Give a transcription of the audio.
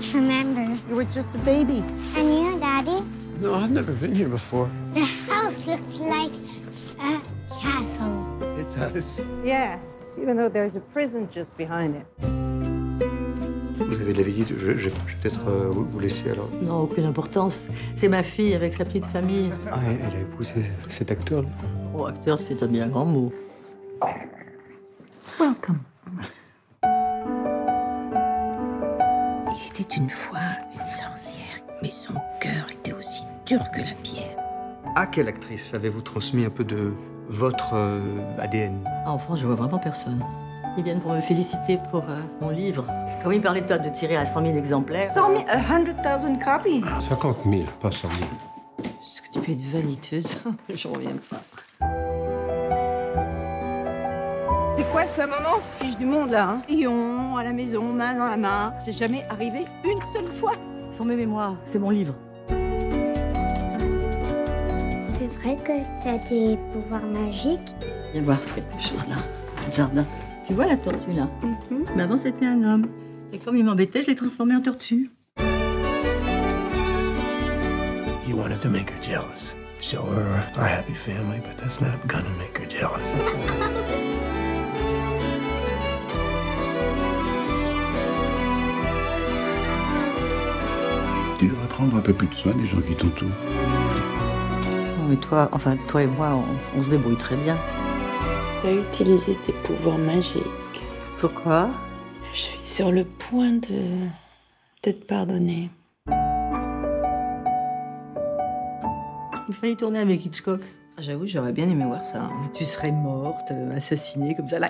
don't remember. You were just a baby. And you, Daddy? No, I've never been here before. The house looks like a castle. It does. Yes, even though there's a prison just behind it. Vous avez de la visite, je, je- je vais peut-être euh, vous, vous laisser alors. Non, aucune importance. C'est ma fille avec sa petite famille. Ah, elle, elle a épousé cet acteur. là. Oh, acteur, c'est un bien grand mot. Welcome. Il était une fois une sorcière, mais son cœur était aussi dur que la pierre. À quelle actrice avez-vous transmis un peu de votre euh, ADN Ah, en France, je vois vraiment personne. Ils viennent pour me féliciter pour euh, mon livre. Comme ils parlaient de toi de tirer à 100 000 exemplaires. 100 000, 100,000 copies. 50 000, pas 100 000. Est-ce que tu peux être vaniteuse? J'en reviens pas. C'est quoi ça, maman? Tu te fiches du monde, là, hein? À la maison, main dans la main. C'est jamais arrivé une seule fois. Sont mes mémoires, c'est mon livre. C'est vrai que t'as des pouvoirs magiques? Viens voir quelque chose là, dans le jardin. Tu vois la tortue là? Mais avant c'était un homme. Et comme il m'embêtait, je l'ai transformé en tortue. You wanted to make her jealous. Show her our happy family, but that's not gonna make her jealous. Tu devrais prendre un peu plus de soin des gens qui t'entourent. Non mais toi, enfin toi et moi, on, on se débrouille très bien. T'as utilisé tes pouvoirs magiques. Pourquoi? Je suis sur le point de, de te pardonner. Il fallait tourner avec Hitchcock. Ah, J'avoue, j'aurais bien aimé voir ça. hein. Tu serais morte, assassinée comme ça là.